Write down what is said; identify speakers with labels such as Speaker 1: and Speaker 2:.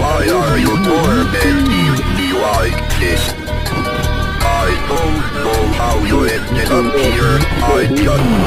Speaker 1: Why are you tormenting me like this? I don't know how you ended up here, I just...